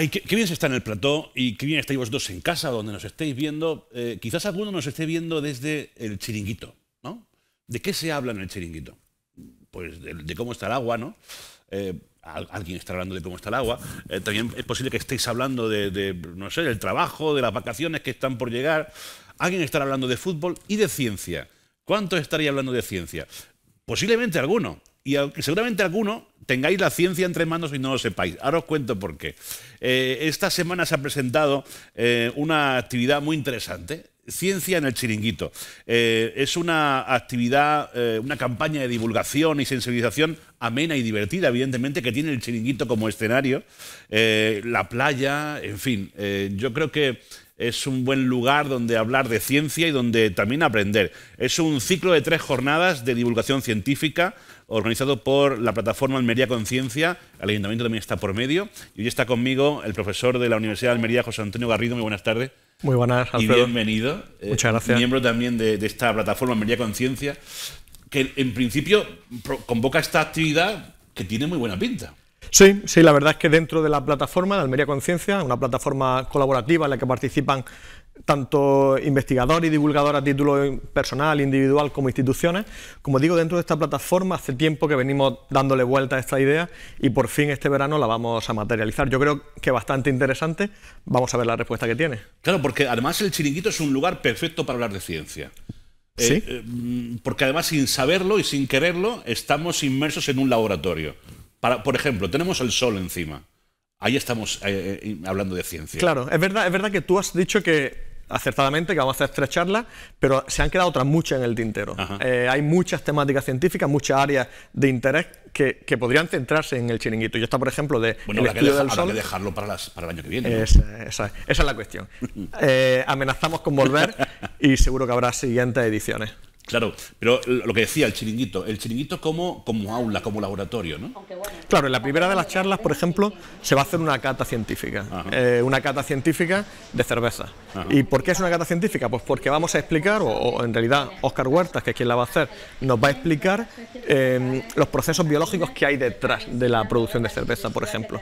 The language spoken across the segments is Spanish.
Ay, qué, bien se está en el plató y qué bien estáis vosotros en casa, donde nos estéis viendo. Eh, quizás alguno nos esté viendo desde el chiringuito, ¿no? ¿De qué se habla en el chiringuito? Pues de, cómo está el agua, ¿no? Eh, alguien está hablando de cómo está el agua. Eh, también es posible que estéis hablando de, no sé, del trabajo, de las vacaciones que están por llegar. Alguien estará hablando de fútbol y de ciencia. ¿Cuánto estaría hablando de ciencia? Posiblemente alguno. Y seguramente alguno tengáis la ciencia entre manos y no lo sepáis. Ahora os cuento por qué. Eh, esta semana se ha presentado eh, una actividad muy interesante. Ciencia en el chiringuito. Eh, es una actividad, una campaña de divulgación y sensibilización amena y divertida, evidentemente, que tiene el chiringuito como escenario. la playa, en fin. yo creo que es un buen lugar donde hablar de ciencia y donde también aprender. Es un ciclo de tres jornadas de divulgación científica organizado por la plataforma Almería Conciencia. El ayuntamiento también está por medio. Y hoy está conmigo el profesor de la Universidad de Almería, José Antonio Garrido. Muy buenas tardes. Muy buenas, Alfredo. Y bienvenido. Muchas gracias. miembro también de, de esta plataforma Almería Conciencia, que en principio convoca esta actividad que tiene muy buena pinta. Sí, sí, la verdad es que dentro de la plataforma de Almería Conciencia, una plataforma colaborativa en la que participan tanto investigadores y divulgadores a título personal, individual, como instituciones. Como digo, dentro de esta plataforma hace tiempo que venimos dándole vuelta a esta idea y por fin este verano la vamos a materializar. Yo creo que bastante interesante. Vamos a ver la respuesta que tiene. Claro, porque además el chiringuito es un lugar perfecto para hablar de ciencia. ¿Sí? Eh, eh, porque además sin saberlo y sin quererlo estamos inmersos en un laboratorio. Para, por ejemplo, tenemos el sol encima. Ahí estamos eh, hablando de ciencia. Claro, es verdad, es verdad que tú has dicho que acertadamente que vamos a hacer tres charlas, pero se han quedado otras muchas en el tintero. Eh, hay muchas temáticas científicas, muchas áreas de interés que, podrían centrarse en el chiringuito. Y está, por ejemplo, de bueno, el estudio del sol. que dejarlo para, el año que viene. Esa, es la cuestión. Eh, amenazamos con volver y seguro que habrá siguientes ediciones. Claro, pero lo que decía el chiringuito, el chiringuito como, como aula, como laboratorio, ¿no? Claro, en la primera de las charlas, por ejemplo, se va a hacer una cata científica, eh, una cata científica de cerveza. ¿Y por qué es una cata científica? Pues porque vamos a explicar, o, en realidad Oscar Huertas, que es quien la va a hacer, nos va a explicar eh, los procesos biológicos que hay detrás de la producción de cerveza, por ejemplo.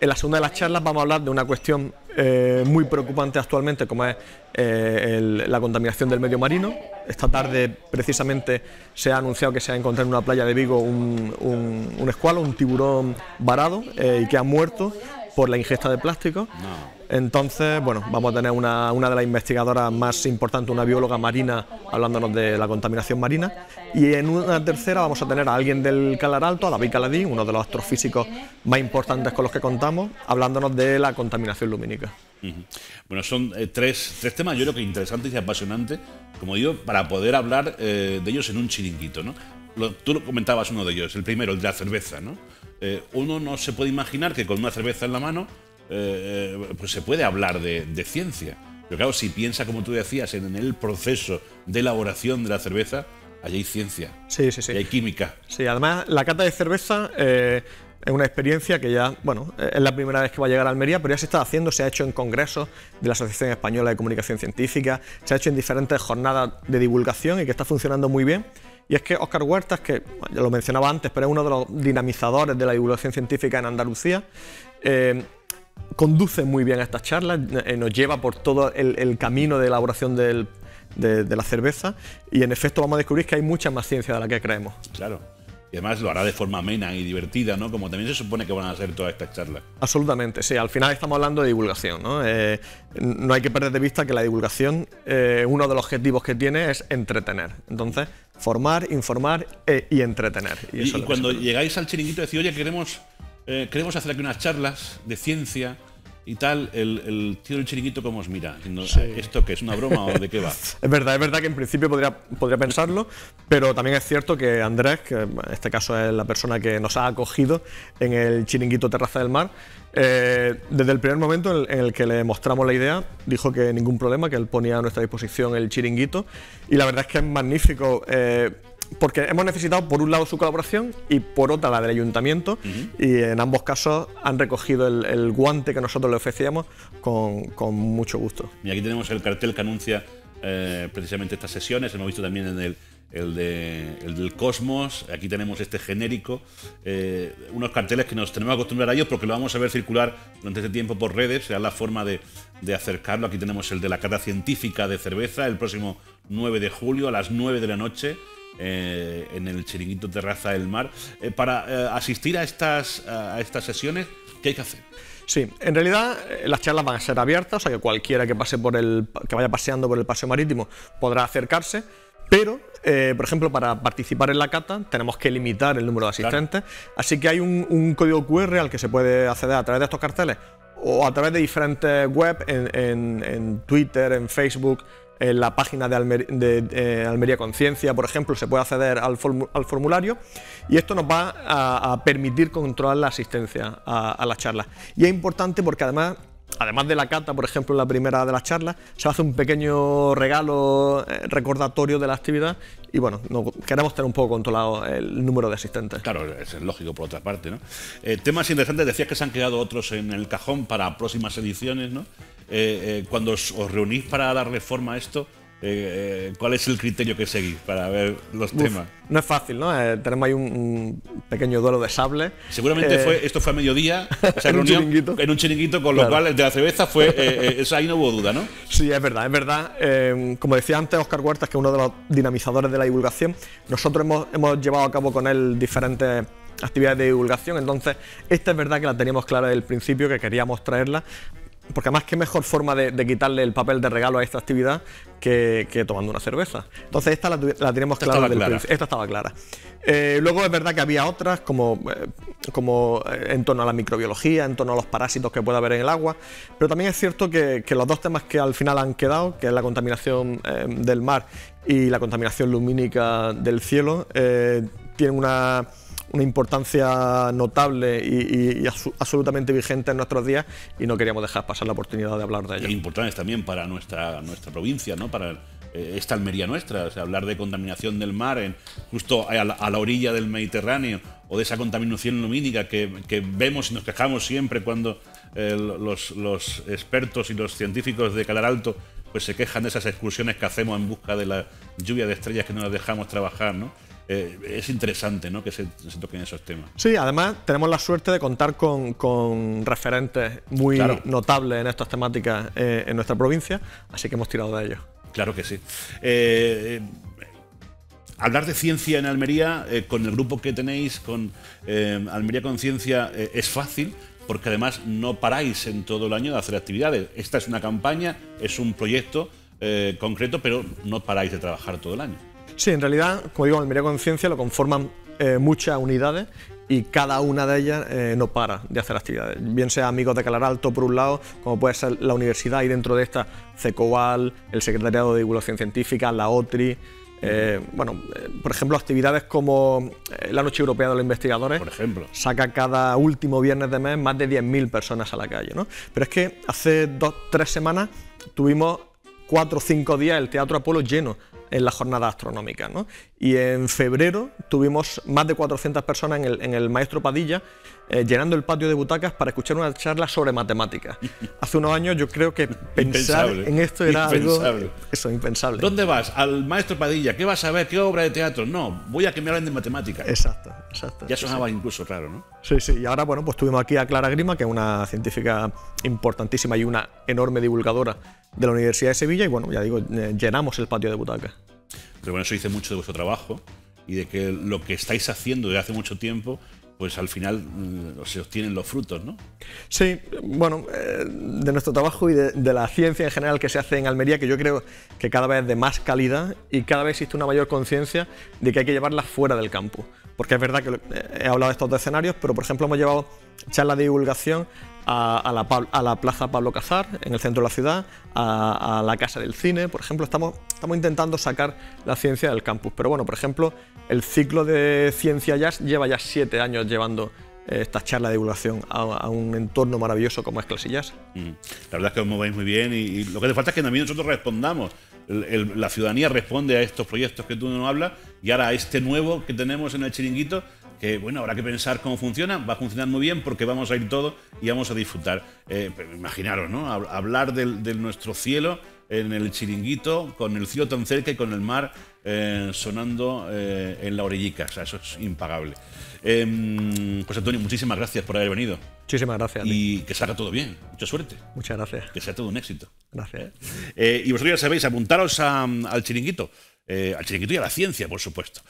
En la segunda de las charlas vamos a hablar de una cuestión eh, muy preocupante actualmente, como es eh, la contaminación del medio marino. Esta tarde, precisamente, se ha anunciado que se ha encontrado en una playa de Vigo un, un, escualo, un tiburón varado eh, y que ha muerto por la ingesta de plástico. Entonces, bueno, vamos a tener una, una, de las investigadoras más importantes, una bióloga marina, hablándonos de la contaminación marina. Y en una tercera vamos a tener a alguien del Calar Alto, a David Caladín, uno de los astrofísicos más importantes con los que contamos, hablándonos de la contaminación lumínica. Bueno, son eh, tres, tres, temas yo creo que interesantes y apasionantes, como digo, para poder hablar eh, de ellos en un chiringuito, ¿no? tú lo comentabas uno de ellos, el primero, el de la cerveza, ¿no? Eh, uno no se puede imaginar que con una cerveza en la mano eh, eh, pues se puede hablar de, ciencia. Pero claro, si piensa, como tú decías, en, el proceso de elaboración de la cerveza, allí hay ciencia. Sí, sí, sí. hay química. Sí, además, la cata de cerveza es una experiencia que ya, bueno, es la primera vez que va a llegar a Almería, pero ya se está haciendo, se ha hecho en congresos de la Asociación Española de Comunicación Científica, se ha hecho en diferentes jornadas de divulgación y que está funcionando muy bien. Y es que Oscar Huertas, que ya lo mencionaba antes, pero es uno de los dinamizadores de la divulgación científica en Andalucía, eh, conduce muy bien estas charlas, eh, nos lleva por todo el, camino de elaboración de, la cerveza y en efecto vamos a descubrir que hay mucha más ciencia de la que creemos. Claro. Y además lo hará de forma amena y divertida, ¿no? Como también se supone que van a ser todas estas charlas. Absolutamente, sí. Al final estamos hablando de divulgación, ¿no? Eh, no hay que perder de vista que la divulgación, uno de los objetivos que tiene es entretener. Entonces, formar, informar e, y entretener. Y, cuando llegáis al chiringuito decís, oye, queremos, eh, queremos hacer aquí unas charlas de ciencia y tal, el, tío del chiringuito cómo os mira, ¿esto qué es una broma o de qué va? es verdad, es verdad que en principio podría, podría pensarlo, pero también es cierto que Andrés, que en este caso es la persona que nos ha acogido en el chiringuito Terraza del Mar, eh, desde el primer momento en el, que le mostramos la idea, dijo que ningún problema, que él ponía a nuestra disposición el chiringuito. Y la verdad es que es magnífico. Eh, porque hemos necesitado por un lado su colaboración y por otra la del ayuntamiento y en ambos casos han recogido el, guante que nosotros le ofrecíamos con, mucho gusto. Y aquí tenemos el cartel que anuncia eh, precisamente estas sesiones, hemos visto también en el, el, de, el del Cosmos, aquí tenemos este genérico, eh, unos carteles que nos tenemos que acostumbrar a ellos porque lo vamos a ver circular durante este tiempo por redes, será la forma de, acercarlo. Aquí tenemos el de la cata científica de cerveza el próximo 9 de julio a las 9 de la noche. Eh, en el chiringuito Terraza del Mar. Eh, para asistir a estas, a estas sesiones, ¿qué hay que hacer? Sí, en realidad las charlas van a ser abiertas, o sea que cualquiera que pase por el que vaya paseando por el paseo marítimo podrá acercarse. Pero, eh, por ejemplo, para participar en la cata tenemos que limitar el número de asistentes, así que hay un, código QR al que se puede acceder a través de estos carteles o a través de diferentes webs en, Twitter, en Facebook, en la página de, eh, Almería Conciencia, por ejemplo, se puede acceder al, formulario y esto nos va a, permitir controlar la asistencia a, las charlas. Y es importante porque además además de la cata, por ejemplo, en la primera de las charlas, se hace un pequeño regalo eh, recordatorio de la actividad y bueno, queremos tener un poco controlado el número de asistentes. Claro, es lógico por otra parte, ¿no? Eh, temas interesantes, decías que se han quedado otros en el cajón para próximas ediciones, ¿no? Eh, cuando os, os reunís para dar reforma a esto, eh, eh, ¿Cuál es el criterio que seguís para ver los temas? No es fácil, ¿no? Eh, tenemos ahí un, pequeño duelo de sable. Seguramente fue, esto fue a mediodía, en, un chiringuito. en un chiringuito, con lo cual el de la cerveza fue. eso ahí no hubo duda, ¿no? Sí, es verdad, es verdad. como decía antes Oscar Huertas, que es uno de los dinamizadores de la divulgación, nosotros hemos, hemos llevado a cabo con él diferentes actividades de divulgación. Entonces, esta es verdad que la teníamos clara desde el principio, que queríamos traerla, porque además qué mejor forma de, quitarle el papel de regalo a esta actividad que, tomando una cerveza. Entonces esta la, tenemos clara, esta estaba clara. Eh, luego es verdad que había otras como, eh, como eh, en torno a la microbiología, en torno a los parásitos que puede haber en el agua, pero también es cierto que, que los dos temas que al final han quedado, que es la contaminación del mar y la contaminación lumínica del cielo, tienen una una importancia notable y, absolutamente vigente en nuestros días y no queríamos dejar pasar la oportunidad de hablar de ello. Importantes también para nuestra, nuestra provincia, ¿no? para eh, esta Almería nuestra, o hablar de contaminación del mar en, justo a la, orilla del Mediterráneo o de esa contaminación lumínica que, que vemos y nos quejamos siempre cuando eh, los, expertos y los científicos de Calar Alto pues se quejan de esas excursiones que hacemos en busca de la lluvia de estrellas que no nos dejamos trabajar, ¿no? Eh, es interesante ¿no? que se, toquen esos temas. Sí, además tenemos la suerte de contar con, referentes muy notables en estas temáticas eh, en nuestra provincia, así que hemos tirado de ellos. Claro que sí. Eh, hablar de ciencia en Almería, con el grupo que tenéis, con Almería Conciencia, es fácil porque además no paráis en todo el año de hacer actividades. Esta es una campaña, es un proyecto concreto, pero no paráis de trabajar todo el año. Sí, en realidad, como digo, Almería Conciencia lo conforman eh, muchas unidades y cada una de ellas eh, no para de hacer actividades. Bien sea Amigos de Calar Alto, por un lado, como puede ser la universidad y dentro de esta CECOAL, el Secretariado de Divulgación Científica, la OTRI. Eh, bueno, por ejemplo, actividades como la Noche Europea de los Investigadores. Por ejemplo. Saca cada último viernes de mes más de 10.000 personas a la calle. ¿no? Pero es que hace dos, tres semanas tuvimos cuatro o cinco días el Teatro Apolo lleno en la jornada astronómica. ¿no? Y en febrero tuvimos más de 400 personas en el, en el Maestro Padilla eh, llenando el patio de butacas para escuchar una charla sobre matemáticas. Hace unos años yo creo que pensar en esto era algo eso, impensable. ¿Dónde vas? Al Maestro Padilla. ¿Qué vas a ver? ¿Qué obra de teatro? No, voy a que me hablen de matemáticas. Exacto, exacto. Ya sonaba incluso raro, ¿no? Sí, sí. Y ahora, bueno, pues tuvimos aquí a Clara Grima, que es una científica importantísima y una enorme divulgadora de la Universidad de Sevilla y bueno, ya digo, eh, llenamos el patio de butacas. Pero bueno, eso dice mucho de vuestro trabajo y de que lo que estáis haciendo desde hace mucho tiempo pues al final mm, se obtienen los frutos, ¿no? Sí, bueno, eh, de nuestro trabajo y de, la ciencia en general que se hace en Almería, que yo creo que cada vez es de más calidad y cada vez existe una mayor conciencia de que hay que llevarla fuera del campo. Porque es verdad que eh, he hablado de estos dos escenarios, pero por ejemplo hemos llevado charlas de divulgación a, la, Plaza Pablo Cazar, en el centro de la ciudad, a, la Casa del Cine, por ejemplo, estamos, estamos intentando sacar la ciencia del campus. Pero bueno, por ejemplo, el ciclo de Ciencia Jazz lleva ya siete años llevando eh, esta charla de divulgación a, un entorno maravilloso como es Clasillas. Mm. La verdad es que os movéis muy bien y, lo que hace falta es que también nosotros respondamos. La ciudadanía responde a estos proyectos que tú nos hablas y ahora a este nuevo que tenemos en el chiringuito que bueno, habrá que pensar cómo funciona, va a funcionar muy bien porque vamos a ir todo y vamos a disfrutar. Eh, imaginaros, ¿no? Hablar de nuestro cielo en el chiringuito, con el cielo tan cerca y con el mar eh, sonando eh, en la orillica. O sea, eso es impagable. Eh, pues Antonio, muchísimas gracias por haber venido. Muchísimas gracias. Y que salga todo bien. Mucha suerte. Muchas gracias. Que sea todo un éxito. Gracias. y vosotros ya sabéis, apuntaros al chiringuito. al chiringuito y a la ciencia, por supuesto.